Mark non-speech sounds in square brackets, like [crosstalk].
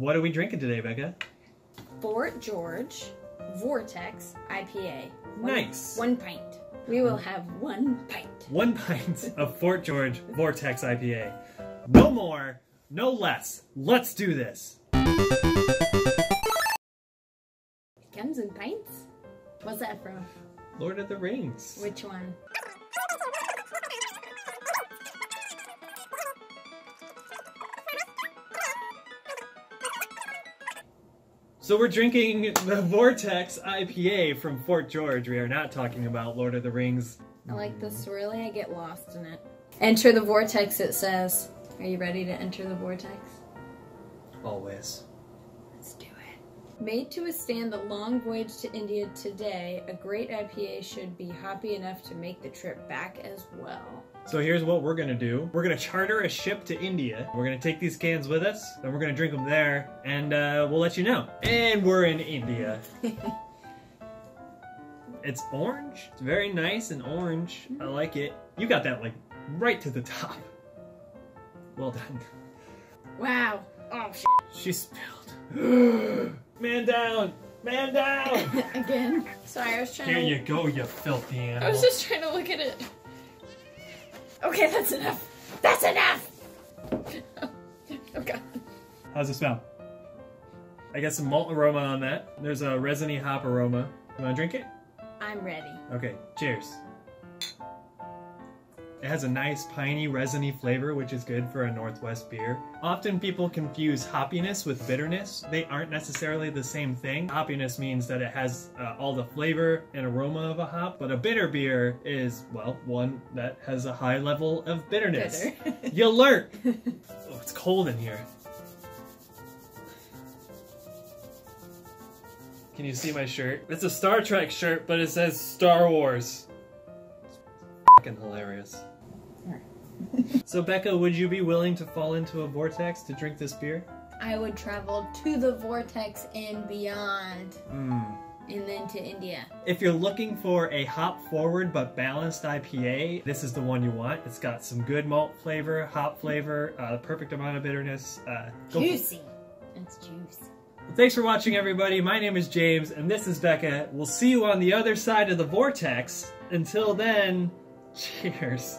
What are we drinking today, Becca? Fort George Vortex IPA. One- Nice. One pint. We will have one pint. One pint of Fort George Vortex IPA. No more, no less. Let's do this. Comes in pints? What's that from? Lord of the Rings. Which one? So we're drinking the Vortex IPA from Fort George. We are not talking about Lord of the Rings. I like the swirly. I get lost in it. Enter the vortex, it says. Are you ready to enter the vortex? Always. Let's do it. Made to withstand the long voyage to India today, a great IPA should be hoppy enough to make the trip back as well. So here's what we're gonna do. We're gonna charter a ship to India. We're gonna take these cans with us, and we're gonna drink them there, and uh, we'll let you know. And we're in India. [laughs] it's orange. It's very nice and orange. I like it. You got that like right to the top. Well done. Wow. Oh, shit. She spilled. [gasps] [laughs] Man down! Man down! [laughs] Again. Sorry, I was trying Here to. you go, you filthy animal. I was just trying to look at it. Okay, that's enough. That's enough. [laughs] oh god. How's it smell? I got some malt aroma on that. There's a resiny hop aroma. You wanna drink it? I'm ready. Okay, cheers. It has a nice piney, resiny flavor, which is good for a Northwest beer. Often people confuse hoppiness with bitterness. They aren't necessarily the same thing. Hoppiness means that it has uh, all the flavor and aroma of a hop, but a bitter beer is, well, one that has a high level of bitterness. Bitter. [laughs] you learn! [laughs] oh, it's cold in here. Can you see my shirt? It's a Star Trek shirt, but it says Star Wars. Fucking hilarious. [laughs] so Becca, would you be willing to fall into a vortex to drink this beer? I would travel to the vortex and beyond, Hmm. and then to India. If you're looking for a hop forward but balanced IPA, this is the one you want. It's got some good malt flavor, hop flavor, uh, the perfect amount of bitterness. Uh, Juicy. It's juice. Thanks for watching, everybody. My name is James, and this is Becca. We'll see you on the other side of the vortex. Until then, cheers.